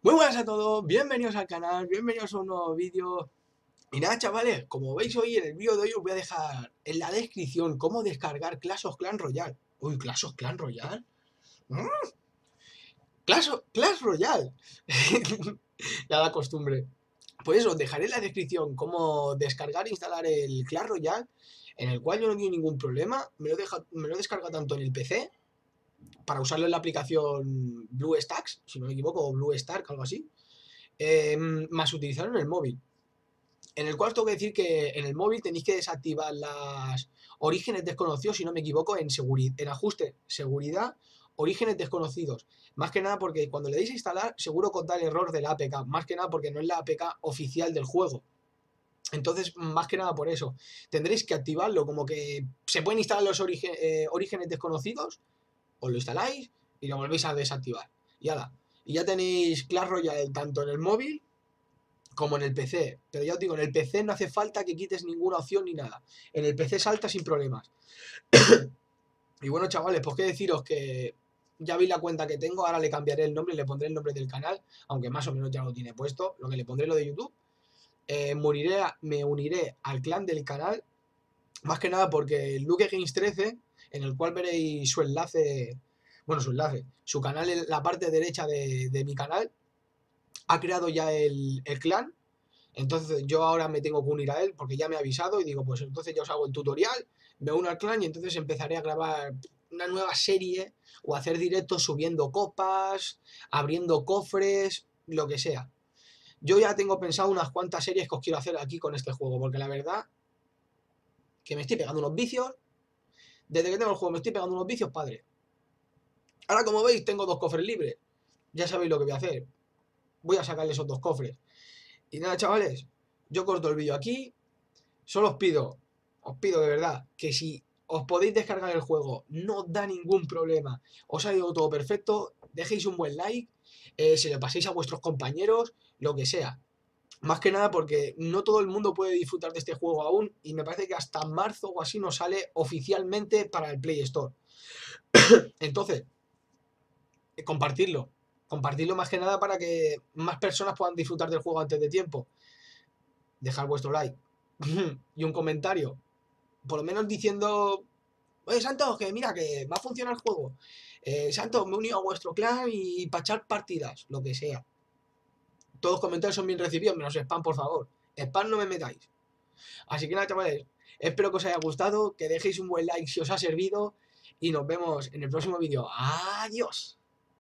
Muy buenas a todos, bienvenidos al canal, bienvenidos a un nuevo vídeo. Y nada chavales, como veis hoy en el vídeo de hoy os voy a dejar en la descripción cómo descargar Clash of Clan Royale Uy, Clash of Clan Royale ¡Mmm! Clash, Clash Royale costumbre. Pues os dejaré en la descripción cómo descargar e instalar el Clash Royale En el cual yo no tengo ningún problema. Me lo, deja, me lo descarga tanto en el PC para usarlo en la aplicación BlueStacks, si no me equivoco, o BlueStack, algo así, em, más utilizarlo en el móvil. En el cual tengo que decir que en el móvil tenéis que desactivar las orígenes desconocidos, si no me equivoco, en, en ajuste, seguridad, orígenes desconocidos. Más que nada porque cuando le deis a instalar, seguro conta el error de la APK. Más que nada porque no es la APK oficial del juego. Entonces, más que nada por eso. Tendréis que activarlo como que se pueden instalar los eh, orígenes desconocidos os lo instaláis y lo volvéis a desactivar. Y. Y ya tenéis Clash Royale tanto en el móvil como en el PC. Pero ya os digo, en el PC no hace falta que quites ninguna opción ni nada. En el PC salta sin problemas. y bueno, chavales, pues qué deciros que ya vi la cuenta que tengo, ahora le cambiaré el nombre le pondré el nombre del canal, aunque más o menos ya lo tiene puesto, lo que le pondré lo de YouTube. Eh, moriré, me uniré al clan del canal, más que nada porque Luke Games 13 en el cual veréis su enlace, bueno, su enlace, su canal en la parte derecha de, mi canal, ha creado ya el, clan, entonces yo ahora me tengo que unir a él porque ya me ha avisado y digo, pues entonces ya os hago el tutorial, me uno al clan y entonces empezaré a grabar una nueva serie o hacer directos subiendo copas, abriendo cofres, lo que sea. Yo ya tengo pensado unas cuantas series que os quiero hacer aquí con este juego, porque la verdad que me estoy pegando unos vicios desde que tengo el juego me estoy pegando unos vicios, padre. Ahora, como veis, tengo dos cofres libres. Ya sabéis lo que voy a hacer. Voy a sacarle esos dos cofres. Y nada, chavales, yo corto el vídeo aquí. Solo os pido, os pido de verdad, que si os podéis descargar el juego, no da ningún problema. Os ha ido todo perfecto. Dejéis un buen like. Eh, se lo paséis a vuestros compañeros, lo que sea. Más que nada porque no todo el mundo puede disfrutar de este juego aún y me parece que hasta marzo o así no sale oficialmente para el Play Store. Entonces, eh, compartirlo. Compartirlo más que nada para que más personas puedan disfrutar del juego antes de tiempo. Dejar vuestro like y un comentario. Por lo menos diciendo, oye Santos, que mira, que va a funcionar el juego. Eh, Santos, me he unido a vuestro clan y para echar partidas, lo que sea. Todos los comentarios son bien recibidos, menos spam, por favor. Spam no me metáis. Así que nada, chavales, espero que os haya gustado, que dejéis un buen like si os ha servido y nos vemos en el próximo vídeo. Adiós.